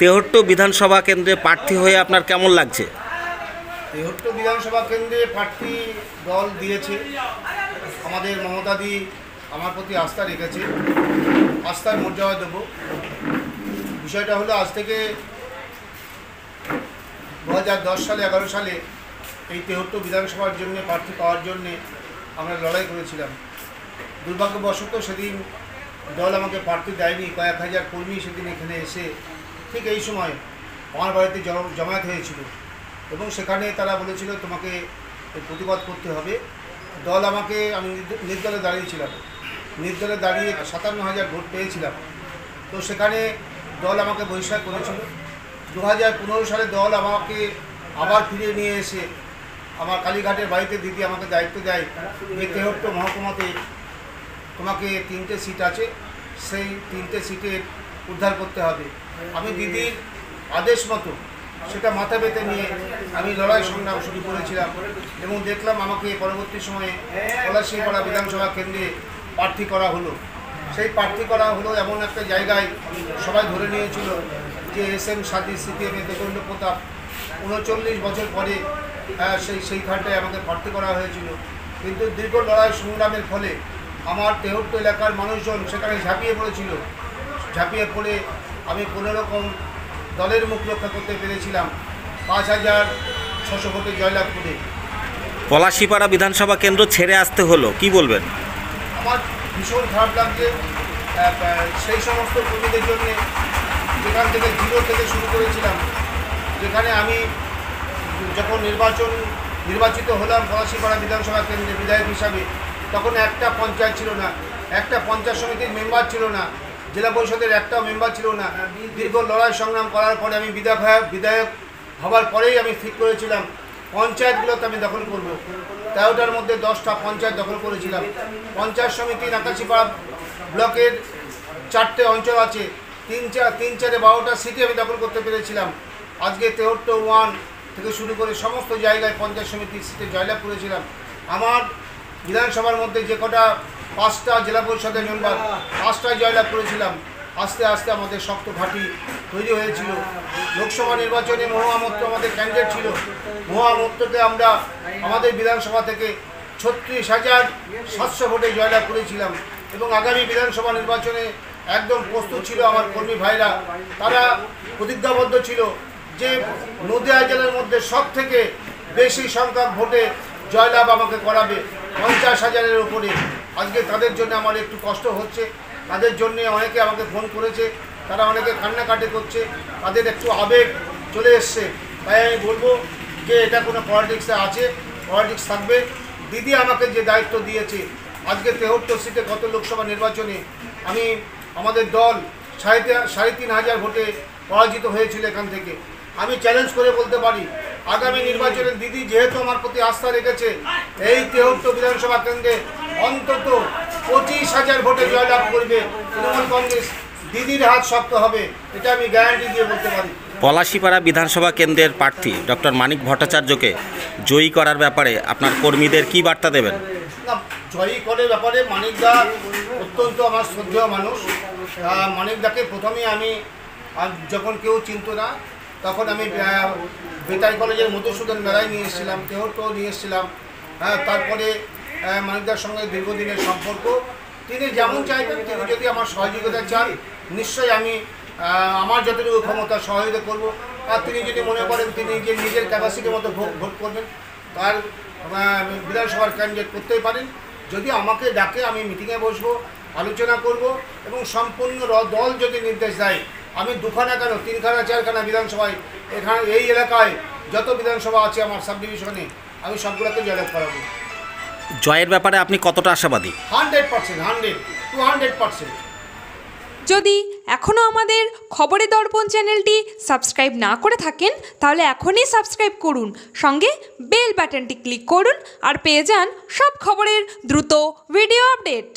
তেহট্ট বিধানসভা কেন্দ্রে প্রার্থী হয়ে আপনার কেমন লাগছে? তেহট্ট বিধানসভা কেন্দ্রে প্রার্থী দল দিয়েছে। আমাদের মমতাদি আমার প্রতি আস্থা রেখেছে। আস্থার মর্যাদা দেব। বিষয়টা হলো, আজ থেকে দু হাজার দশ সালে, এগারো সালে এই তেহট্ট বিধানসভার জন্য প্রার্থী পাওয়ার জন্যে আমরা লড়াই করেছিলাম। দুর্ভাগ্যবশত সেদিন দল আমাকে প্রার্থী দেয়নি। কয়েক হাজার কর্মী সেদিন এখানে এসে ঠিক এই সময় আমার বাড়িতে জমায়েত হয়েছিল এবং সেখানে তারা বলেছিল, তোমাকে প্রতিবাদ করতে হবে। দল আমাকে, আমি নির্দ- নির্দলে দাঁড়িয়েছিলাম। নির্দলে দাঁড়িয়ে সাতান্ন হাজার ভোট পেয়েছিলাম। তো সেখানে দল আমাকে বহিষ্কার করেছিল। দু হাজার পনেরো সালে দল আমাকে আবার ফিরিয়ে নিয়ে এসে আমার কালীঘাটের বাড়িতে দিদি আমাকে দায়িত্ব দেয় যে, তেহট্ট মহকুমাতে তোমাকে তিনটে সিট আছে। সেই তিনটে সিটে উদ্ধার করতে হবে। আমি দিদির আদেশ মতো সেটা মাথা পেতে নিয়ে আমি লড়াই সংগ্রাম শুরু করেছিলাম এবং দেখলাম আমাকে পরবর্তী সময়ে পলাশিপাড়া বিধানসভা কেন্দ্রে প্রার্থী করা হলো। সেই প্রার্থী করা হলো এমন একটা জায়গায় সবাই ধরে নিয়েছিল যে এস এম সাদি সিপিএম এ দেবেন্দ্র প্রতাপ উনচল্লিশ বছর পরে সেই সেইখানটায় আমাকে প্রার্থী করা হয়েছিল। কিন্তু দীর্ঘ লড়াই সংগ্রামের ফলে আমার তেহট্ট এলাকার মানুষজন সেখানে ঝাঁপিয়ে পড়েছিল। ঝাঁপিয়ে পড়ে আমি কোনো রকম দলের মুখ রক্ষা করতে পেরেছিলাম। পাঁচ হাজার ছশো ভোটে জয়লাভ করে। পলাশিপাড়া বিধানসভা কেন্দ্র ছেড়ে আসতে হলো কি বলবেন? আমার ভীষণ খারাপ লাগছে। সেই সমস্ত কর্মীদের জন্য যেখান থেকে জিরো থেকে শুরু করেছিলাম যেখানে আমি যখন নির্বাচন নির্বাচিত হলাম পলাশিপাড়া বিধানসভা কেন্দ্রে বিধায়ক হিসাবে তখন একটা পঞ্চায়েত ছিল না একটা পঞ্চায়েত সমিতির মেম্বার ছিল না। জেলা পরিষদের একটাও মেম্বার ছিল না। দীর্ঘ লড়াই সংগ্রাম করার পরে আমি বিধায়ক বিধায়ক হওয়ার পরেই আমি ঠিক করেছিলাম। পঞ্চায়েতগুলোতে আমি দখল করব। তেরোটার মধ্যে দশটা পঞ্চায়েত দখল করেছিলাম। পঞ্চায়েত সমিতি নাকাশিপাড়া ব্লকের চারটে অঞ্চল আছে। তিন চার তিন চারে বারোটা সিটি আমি দখল করতে পেরেছিলাম। আজকে তেহট্ট ওয়ান থেকে শুরু করে সমস্ত জায়গায় পঞ্চায়েত সমিতির সিটে জয়লাভ করেছিলাম। আমার বিধানসভার মধ্যে যে কটা পাঁচটা জেলা পরিষদের মেম্বার পাঁচটায় জয়লাভ করেছিলাম। আস্তে আস্তে আমাদের শক্ত ঘাঁটি তৈরি হয়েছিল। লোকসভা নির্বাচনে মহামত্র আমাদের ক্যান্ডিডেট ছিল। মহামত্রকে আমরা আমাদের বিধানসভা থেকে ছত্রিশ হাজার সাতশো ভোটে জয়লাভ করেছিলাম এবং আগামী বিধানসভা নির্বাচনে একদম প্রস্তুত ছিল আমার কর্মী ভাইরা। তারা প্রতিজ্ঞাবদ্ধ ছিল যে নদিয়া জেলার মধ্যে সব থেকে বেশি সংখ্যক ভোটে জয়লাভ আমাকে করাবে পঞ্চাশ হাজারের উপরে। আজকে তাদের জন্য আমার একটু কষ্ট হচ্ছে। তাদের জন্যে অনেকে আমাকে ফোন করেছে। তারা অনেকে কান্নাকাটি করছে। তাদের একটু আবেগ চলে এসছে। তাই আমি বলব যে এটা কোনো পলিটিক্সে আছে পলিটিক্স থাকবে। দিদি আমাকে যে দায়িত্ব দিয়েছে, আজকে তেহট্ট সিটে গত লোকসভা নির্বাচনে আমি আমাদের দল সাড়ে সাড়ে তিন হাজার ভোটে পরাজিত হয়েছিল এখান থেকে। আমি চ্যালেঞ্জ করে বলতে পারি আগামী নির্বাচনে দিদি যেহেতু আমার প্রতি আস্থা রেখেছে এই তেহট্ট বিধানসভা কেন্দ্রে অন্তত পঁচিশ হাজার ভোটে জয়লাভ করবে তৃণমূল কংগ্রেস। দিদির হাত শক্ত হবে এটা আমি গ্যারান্টি দিয়ে বলতে পারি। পলাশিপাড়া বিধানসভা কেন্দ্রের প্রার্থী ডক্টর মানিক ভট্টাচার্যকে জয়ী করার ব্যাপারে আপনার কর্মীদের কি বার্তা দেবেন? না জয়ী করে ব্যাপারে মানিকদা অত্যন্ত আমার শ্রদ্ধেয় মানুষ। মানিকদাকে প্রথমে আমি যখন কেউ চিনত না তখন আমি বেতাই কলেজের মধুসূদন মেলায় নিয়ে এসেছিলাম তেহট্ট নিয়ে এসেছিলাম। হ্যাঁ তারপরে মানিকদার সঙ্গে দীর্ঘদিনের সম্পর্ক। তিনি যেমন চাইবেন তিনি যদি আমার সহযোগিতা চান, নিশ্চয়ই আমি আমার যতটুকু ক্ষমতা সহযোগিতা করব। আর তিনি যদি মনে করেন তিনি যে নিজের ক্যাপাসিটির মতো ভোট ভোট করবেন, তার বিধানসভার ক্যান্ডিডেট করতেই পারেন। যদি আমাকে ডাকে, আমি মিটিংয়ে বসবো, আলোচনা করব এবং সম্পূর্ণ দল যদি নির্দেশ দেয় আমি দুখানা কেন? তিনখানা চারখানা বিধানসভায়। এখানে এই এলাকায় যত বিধানসভা আছে আমার সাব ডিভিশনে আমি সবগুলোকে জয়লাভ করাবো। জয়ের ব্যাপারে আপনি কতটা আশাবাদী? Hundred percent hundred two hundred percent. যদি এখনও আমাদের খবরে দর্পণ চ্যানেলটি সাবস্ক্রাইব না করে থাকেন তাহলে এখনই সাবস্ক্রাইব করুন। সঙ্গে বেল বাটনটি ক্লিক করুন আর পেয়ে যান সব খবরের দ্রুত ভিডিও আপডেট।